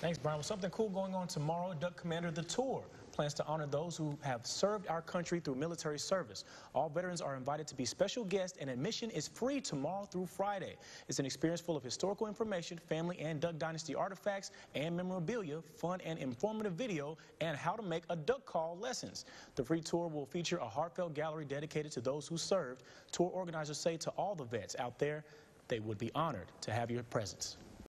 Thanks, Brian. Well, something cool going on tomorrow. Duck Commander The Tour plans to honor those who have served our country through military service. All veterans are invited to be special guests, and admission is free tomorrow through Friday. It's an experience full of historical information, family and Duck Dynasty artifacts, and memorabilia, fun and informative video, and how to make a duck call lessons. The free tour will feature a heartfelt gallery dedicated to those who served. Tour organizers say to all the vets out there, they would be honored to have your presence.